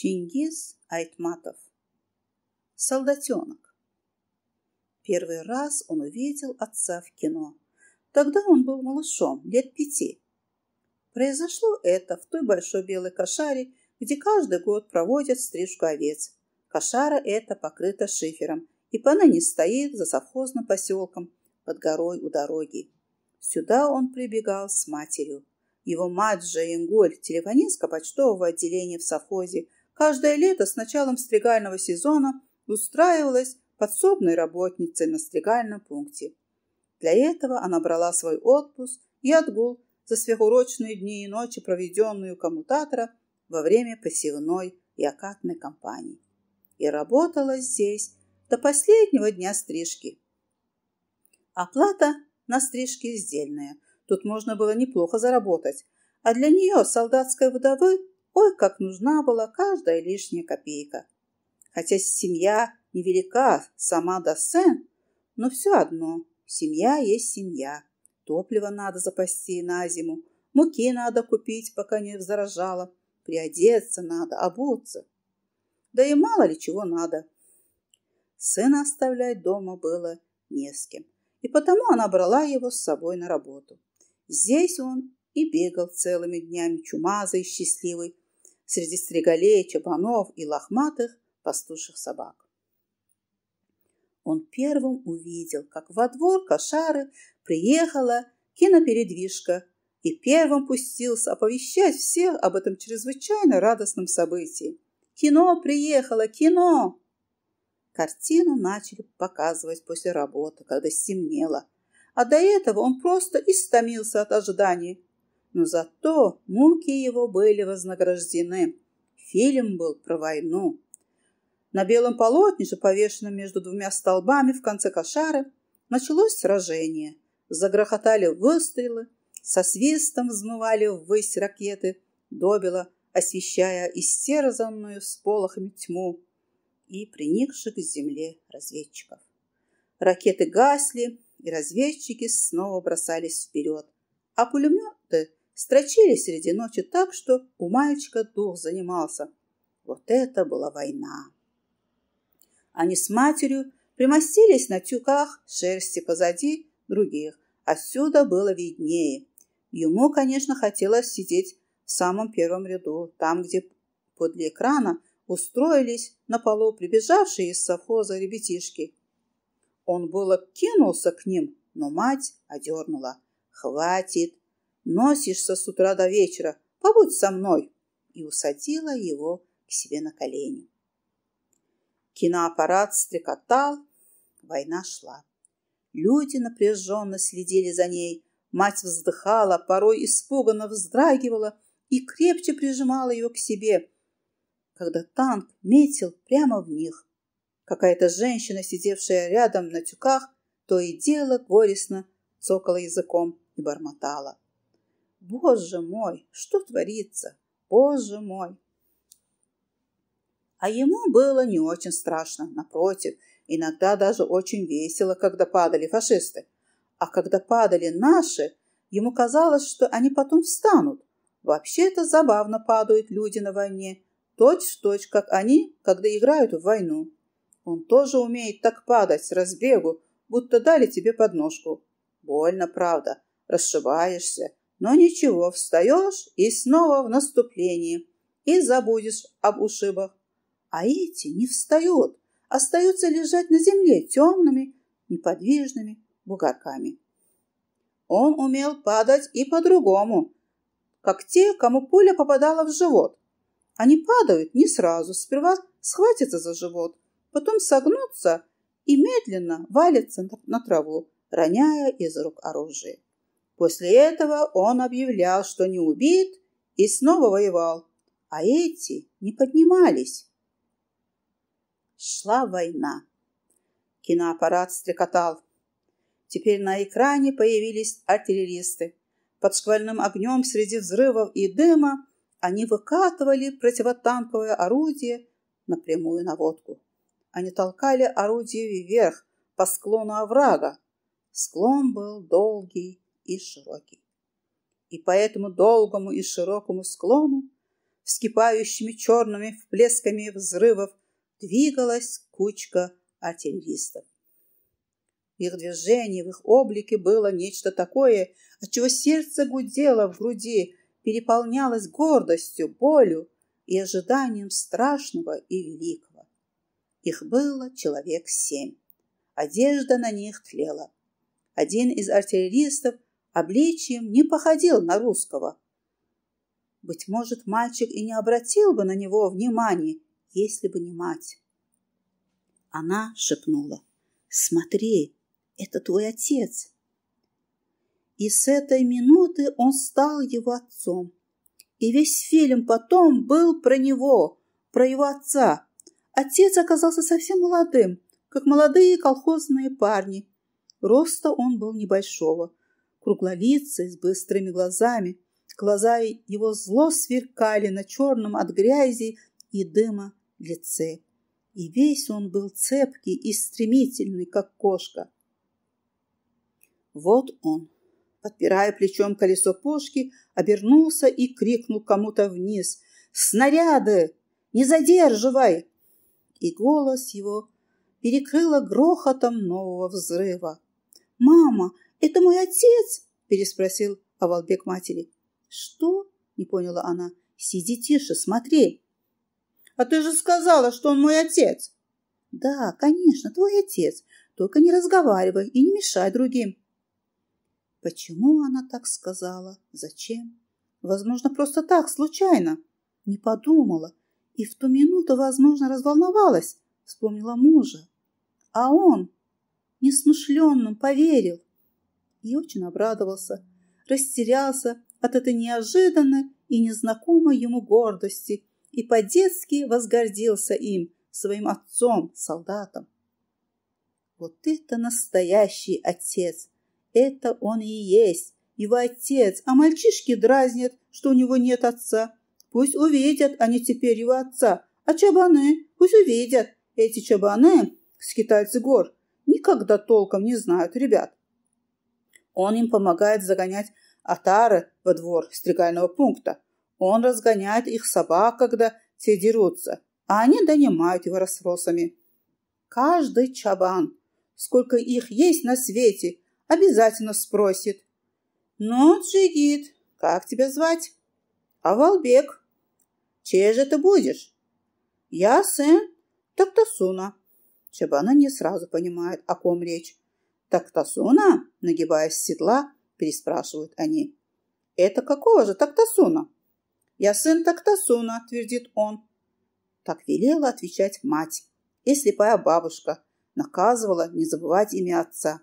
Чингис Айтматов. Солдатенок. Первый раз он увидел отца в кино. Тогда он был малышом, лет пяти. Произошло это в той большой белой кошаре, где каждый год проводят стрижку овец. Кошара эта покрыта шифером и поныне стоит за совхозным поселком под горой у дороги. Сюда он прибегал с матерью. Его мать Жаенголь, телефонистка почтового отделения в совхозе, каждое лето с началом стригального сезона устраивалась подсобной работницей на стригальном пункте. Для этого она брала свой отпуск и отгул за сверхурочные дни и ночи, проведенные у коммутатора во время посевной и окатной кампании. И работала здесь до последнего дня стрижки. Оплата на стрижке сдельная. Тут можно было неплохо заработать. А для нее, солдатской вдовы, ой, как нужна была каждая лишняя копейка. Хотя семья невелика, сама до сцен, но все одно, семья есть семья. Топливо надо запасти на зиму, муки надо купить, пока не заражало, приодеться надо, обуться. Да и мало ли чего надо. Сына оставлять дома было не с кем, и потому она брала его с собой на работу. Здесь он и бегал целыми днями чумазый, счастливый, среди стригалей, чабанов и лохматых пастуших собак. Он первым увидел, как во двор кошары приехала кинопередвижка и первым пустился оповещать всех об этом чрезвычайно радостном событии. «Кино приехало! Кино!» Картину начали показывать после работы, когда стемнело, а до этого он просто истомился от ожиданий. Но зато муки его были вознаграждены. Фильм был про войну. На белом полотнище, повешенном между двумя столбами в конце кошары, началось сражение. Загрохотали выстрелы, со свистом взмывали ввысь ракеты, добило, освещая истерзанную сполохами тьму и приникших к земле разведчиков. Ракеты гасли, и разведчики снова бросались вперед, а пулеметы строчили среди ночи так, что у мальчика дух занимался. Вот это была война! Они с матерью примостились на тюках шерсти позади других. Отсюда было виднее. Ему, конечно, хотелось сидеть в самом первом ряду, там, где подле экрана устроились на полу прибежавшие из совхоза ребятишки. Он было кинулся к ним, но мать одернула. «Хватит! Носишься с утра до вечера. Побудь со мной!» и усадила его к себе на колени. Киноаппарат стрекотал, война шла. Люди напряженно следили за ней. Мать вздыхала, порой испуганно вздрагивала и крепче прижимала ее к себе, когда танк метил прямо в них. Какая-то женщина, сидевшая рядом на тюках, то и дело горестно цокала языком и бормотала. «Боже мой, что творится? Боже мой!» А ему было не очень страшно, напротив, иногда даже очень весело, когда падали фашисты. А когда падали наши, ему казалось, что они потом встанут. Вообще-то забавно падают люди на войне, точь-в-точь, точь, как они, когда играют в войну. Он тоже умеет так падать с разбегу, будто дали тебе подножку. Больно, правда, расшибаешься, но ничего, встаешь и снова в наступлении, и забудешь об ушибах а эти не встают, остаются лежать на земле темными, неподвижными бугорками. Он умел падать и по-другому, как те, кому пуля попадала в живот. Они падают не сразу, сперва схватятся за живот, потом согнутся и медленно валятся на траву, роняя из рук оружие. После этого он объявлял, что не убит, и снова воевал, а эти не поднимались шла война. Киноаппарат стрекотал. Теперь на экране появились артиллеристы. Под шквальным огнем среди взрывов и дыма они выкатывали противотанковое орудие на прямую наводку. Они толкали орудие вверх по склону оврага. Склон был долгий и широкий. И по этому долгому и широкому склону вскипающими черными всплесками взрывов, двигалась кучка артиллеристов. В их движении, в их облике было нечто такое, от чего сердце гудело в груди, переполнялось гордостью, болью и ожиданием страшного и великого. Их было человек семь. Одежда на них тлела. Один из артиллеристов обличием не походил на русского. Быть может, мальчик и не обратил бы на него внимания, если бы не мать. Она шепнула. «Смотри, это твой отец. И с этой минуты он стал его отцом. И весь фильм потом был про него, про его отца. Отец оказался совсем молодым, как молодые колхозные парни. Роста он был небольшого, круглолицый, с быстрыми глазами. Глаза его зло сверкали на черном от грязи и дыма лице. И весь он был цепкий и стремительный, как кошка. Вот он, подпирая плечом колесо пушки, обернулся и крикнул кому-то вниз «Снаряды! Не задерживай!» И голос его перекрыло грохотом нового взрыва. «Мама, это мой отец?» – переспросил Авалбек матери. «Что?» – не поняла она. «Сиди тише, смотри». «А ты же сказала, что он мой отец!» «Да, конечно, твой отец. Только не разговаривай и не мешай другим». Почему она так сказала? Зачем? Возможно, просто так, случайно. Не подумала. И в ту минуту, возможно, разволновалась. Вспомнила мужа. А он несмышленным поверил. И очень обрадовался. Растерялся от этой неожиданной и незнакомой ему гордости и по-детски возгордился им, своим отцом, солдатом. Вот это настоящий отец! Это он и есть, его отец, а мальчишки дразнят, что у него нет отца. Пусть увидят они теперь его отца, а чабаны пусть увидят. Эти чабаны, скитальцы гор, никогда толком не знают ребят. Он им помогает загонять отары во двор стригального пункта. Он разгоняет их собак, когда те дерутся, а они донимают его расспросами. Каждый чабан, сколько их есть на свете, обязательно спросит. «Ну, Джигит, как тебя звать?» «Авалбек». «Чей же ты будешь?» «Я сын Тактасуна». Чабана не сразу понимает, о ком речь. «Тактасуна?» – нагибаясь с седла, переспрашивают они. «Это какого же Тактасуна?» «Я сын Тактасуна», – твердит он. Так велела отвечать мать. И слепая бабушка наказывала не забывать имя отца.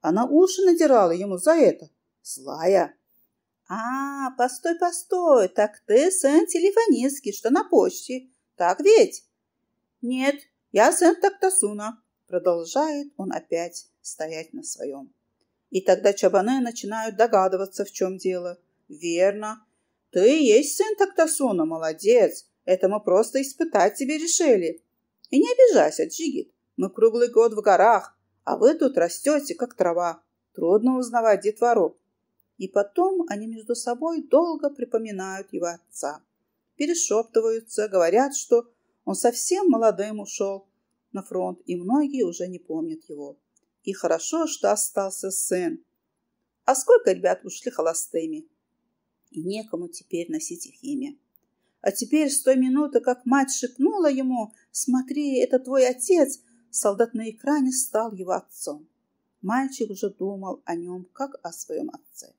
Она уши надирала ему за это. Злая. А, постой, постой, так ты сын телефонистки, что на почте. Так ведь? Нет, я сын Тактасуна. Продолжает он опять стоять на своем. И тогда чабаны начинают догадываться, в чем дело. Верно. Ты есть сын Тактасуна, молодец. Это мы просто испытать тебе решили. И не обижайся, Джигит. Мы круглый год в горах, а вы тут растете, как трава. Трудно узнавать детвору. И потом они между собой долго припоминают его отца. Перешептываются, говорят, что он совсем молодым ушел на фронт, и многие уже не помнят его. И хорошо, что остался сын. А сколько ребят ушли холостыми? И некому теперь носить их имя. А теперь с той минуты, как мать шепнула ему, «Смотри, это твой отец», солдат на экране стал его отцом. Мальчик уже думал о нем, как о своем отце.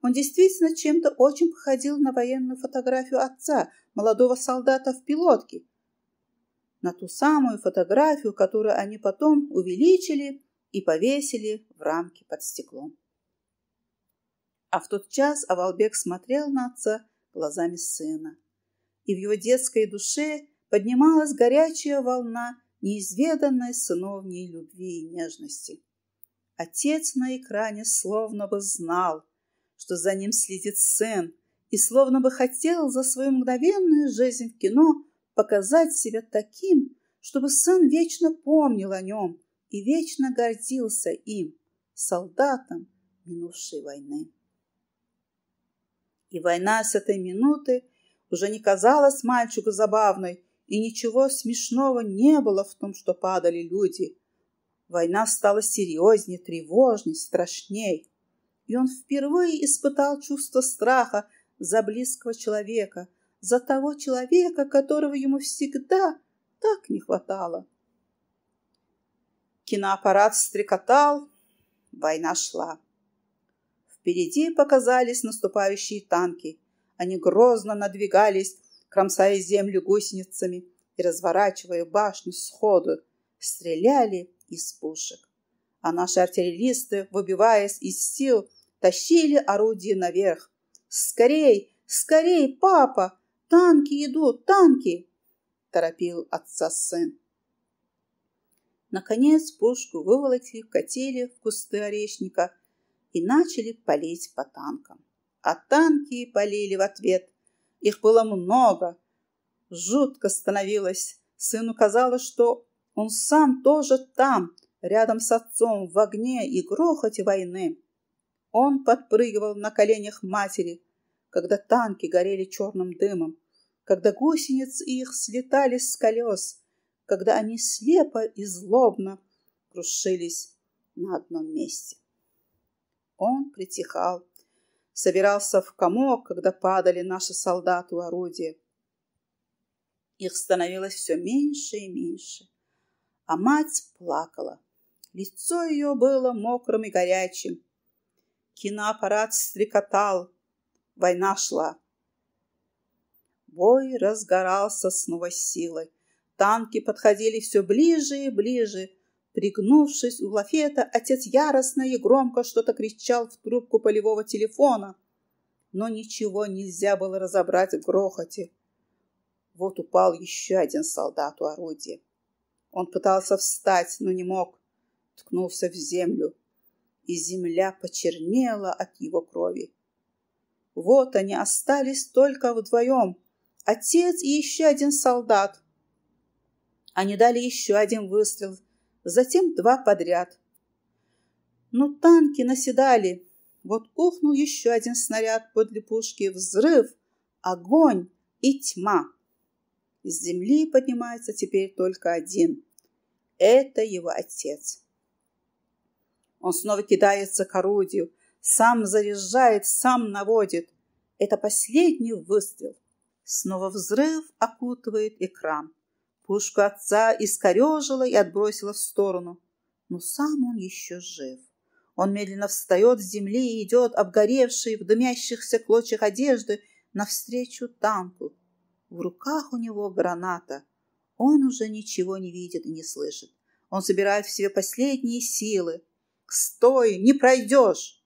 Он действительно чем-то очень походил на военную фотографию отца, молодого солдата в пилотке, на ту самую фотографию, которую они потом увеличили и повесили в рамке под стеклом. А в тот час Авалбек смотрел на отца глазами сына, и в его детской душе поднималась горячая волна неизведанной сыновней любви и нежности. Отец на экране словно бы знал, что за ним следит сын, и словно бы хотел за свою мгновенную жизнь в кино показать себя таким, чтобы сын вечно помнил о нем и вечно гордился им, солдатом минувшей войны. И война с этой минуты уже не казалась мальчику забавной, и ничего смешного не было в том, что падали люди. Война стала серьезнее, тревожней, страшней. И он впервые испытал чувство страха за близкого человека, за того человека, которого ему всегда так не хватало. Киноаппарат стрекотал, война шла. Впереди показались наступающие танки. Они грозно надвигались, кромсая землю гусеницами и разворачивая башню сходу, стреляли из пушек. А наши артиллеристы, выбиваясь из сил, тащили орудие наверх. «Скорей! Скорей, папа! Танки идут! Танки!» – торопил отца сын. Наконец пушку выволокли, катили в кусты орешника и начали палить по танкам. А танки полили в ответ. Их было много. Жутко становилось. Сыну казалось, что он сам тоже там, рядом с отцом, в огне и грохоте войны. Он подпрыгивал на коленях матери, когда танки горели черным дымом, когда гусеницы их слетали с колес, когда они слепо и злобно крушились на одном месте. Он притихал, собирался в комок, когда падали наши солдаты у орудия. Их становилось все меньше и меньше, а мать плакала. Лицо ее было мокрым и горячим. Киноаппарат стрекотал, война шла. Бой разгорался с новой силой. Танки подходили все ближе и ближе. Пригнувшись у лафета, отец яростно и громко что-то кричал в трубку полевого телефона. Но ничего нельзя было разобрать в грохоте. Вот упал еще один солдат у орудия. Он пытался встать, но не мог. Ткнулся в землю, и земля почернела от его крови. Вот они остались только вдвоем. Отец и еще один солдат. Они дали еще один выстрел, затем два подряд. Но танки наседали. Вот ухнул еще один снаряд подле пушки. Взрыв, огонь и тьма. Из земли поднимается теперь только один. Это его отец. Он снова кидается к орудию, сам заряжает, сам наводит. Это последний выстрел. Снова взрыв окутывает экран. Пушку отца искорежила и отбросила в сторону. Но сам он еще жив. Он медленно встает с земли и идет, обгоревший в дымящихся клочьях одежды, навстречу танку. В руках у него граната. Он уже ничего не видит и не слышит. Он собирает в себе последние силы. «Стой! Не пройдешь!»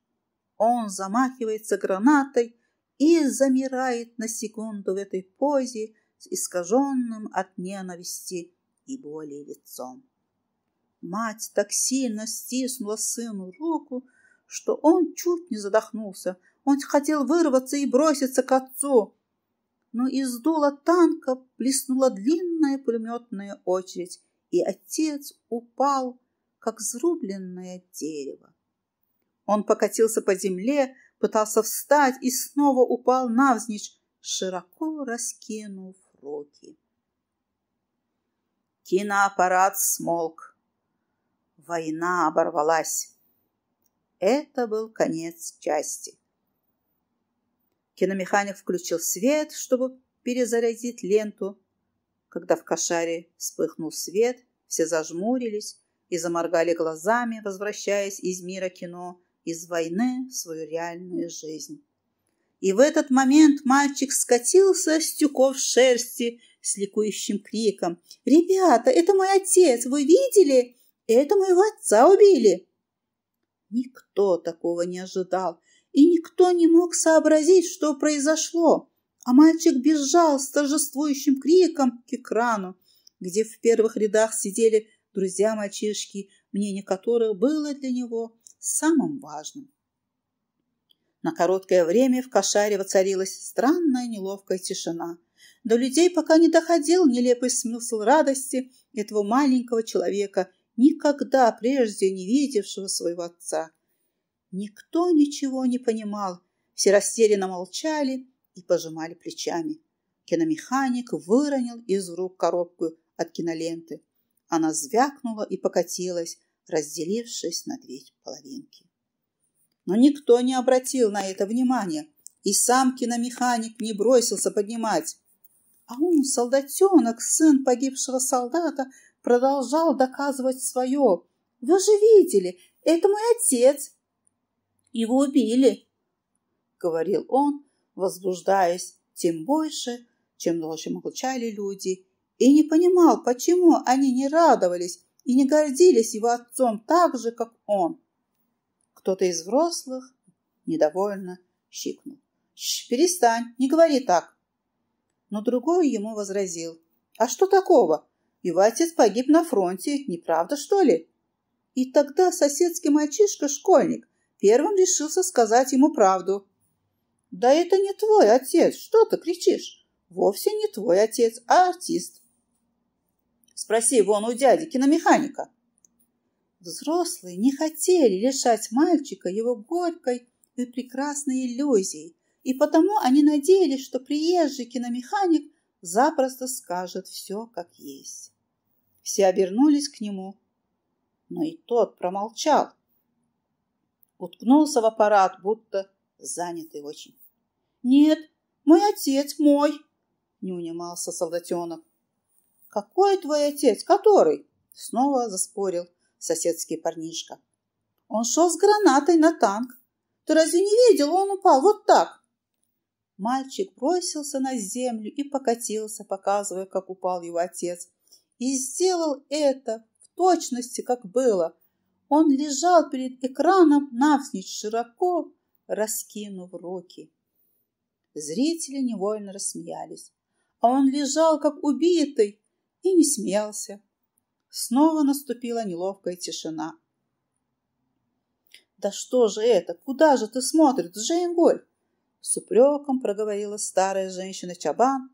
Он замахивается гранатой и замирает на секунду в этой позе с искаженным от ненависти и боли лицом. Мать так сильно стиснула сыну руку, что он чуть не задохнулся. Он хотел вырваться и броситься к отцу, но из дула танка блеснула длинная пулеметная очередь, и отец упал, как взрубленное дерево. Он покатился по земле, пытался встать и снова упал навзничь, широко раскинув руки. Киноаппарат смолк. Война оборвалась. Это был конец части. Киномеханик включил свет, чтобы перезарядить ленту. Когда в кошаре вспыхнул свет, все зажмурились и заморгали глазами, возвращаясь из мира кино, из войны в свою реальную жизнь. И в этот момент мальчик скатился с тюков шерсти с ликующим криком. «Ребята, это мой отец! Вы видели? Это моего отца убили!» Никто такого не ожидал и никто не мог сообразить, что произошло. А мальчик бежал с торжествующим криком к экрану, где в первых рядах сидели друзья мальчишки, мнение которых было для него самым важным. На короткое время в кошаре воцарилась странная неловкая тишина. До людей пока не доходил нелепый смысл радости этого маленького человека, никогда прежде не видевшего своего отца. Никто ничего не понимал, все растерянно молчали и пожимали плечами. Киномеханик выронил из рук коробку от киноленты. Она звякнула и покатилась, разделившись на две половинки. Но никто не обратил на это внимания, и сам киномеханик не бросился поднимать. А он, солдатенок, сын погибшего солдата, продолжал доказывать свое. «Вы же видели, это мой отец!» «Его убили!» — говорил он, возбуждаясь тем больше, чем дольше молчали люди, и не понимал, почему они не радовались и не гордились его отцом так же, как он. Кто-то из взрослых недовольно щикнул. «Ш, перестань, не говори так!» Но другой ему возразил. «А что такого? Его отец погиб на фронте, не правда, что ли?» И тогда соседский мальчишка-школьник первым решился сказать ему правду. «Да это не твой отец, что ты кричишь? Вовсе не твой отец, а артист. Спроси вон у дяди киномеханика». Взрослые не хотели лишать мальчика его горькой и прекрасной иллюзии, и потому они надеялись, что приезжий киномеханик запросто скажет все как есть. Все обернулись к нему, но и тот промолчал. Уткнулся в аппарат, будто занятый очень. «Нет, мой отец мой!» — не унимался солдатенок. «Какой твой отец? Который?» — снова заспорил соседский парнишка. «Он шел с гранатой на танк. Ты разве не видел? Он упал вот так!» Мальчик бросился на землю и покатился, показывая, как упал его отец. И сделал это в точности, как было. Он лежал перед экраном навзничь широко, раскинув руки. Зрители невольно рассмеялись, а он лежал, как убитый, и не смеялся. Снова наступила неловкая тишина. «Да что же это? Куда же ты смотришь, Джейн С упреком проговорила старая женщина Чабан,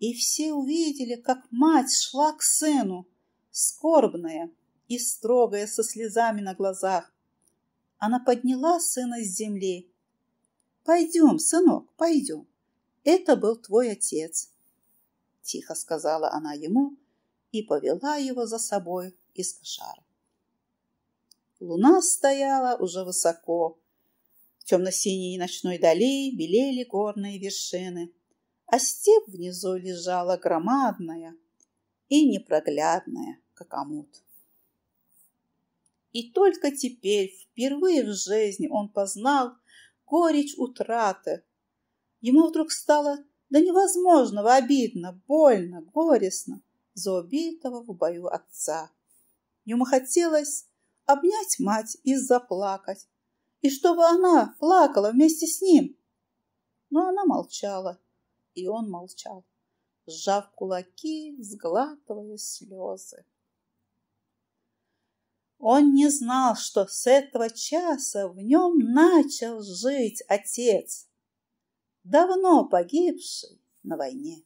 и все увидели, как мать шла к сыну, скорбная и строгая, со слезами на глазах. Она подняла сына с земли. «Пойдем, сынок, пойдем. Это был твой отец», — тихо сказала она ему и повела его за собой из кошара. Луна стояла уже высоко. В темно-синей ночной дали белели горные вершины, а степь внизу лежала громадная и непроглядная, как омут. И только теперь, впервые в жизни, он познал горечь утраты. Ему вдруг стало до невозможного обидно, больно, горестно за убитого в бою отца. Ему хотелось обнять мать и заплакать, и чтобы она плакала вместе с ним. Но она молчала, и он молчал, сжав кулаки, сглатывая слезы. Он не знал, что с этого часа в нем начал жить отец, давно погибший на войне.